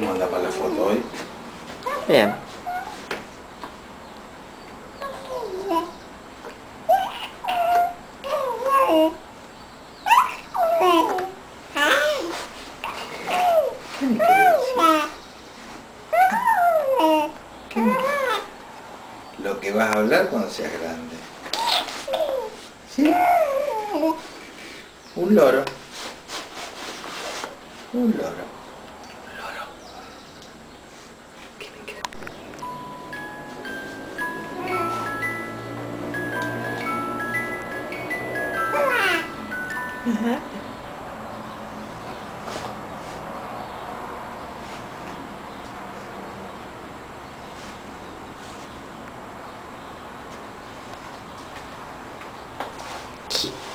¿Cómo anda para la foto hoy? Bien. ¿Qué me quiere decir? Lo que vas a hablar cuando seas grande. ¿Sí? Un loro. Un loro. ね木。